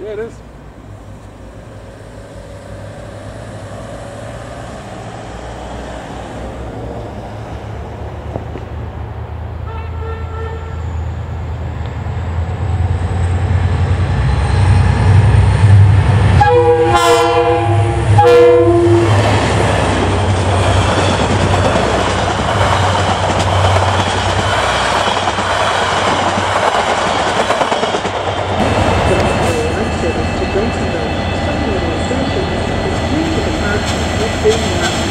Yeah, it is. Service to Johnsonville. Stopping at all stations is due to the park not being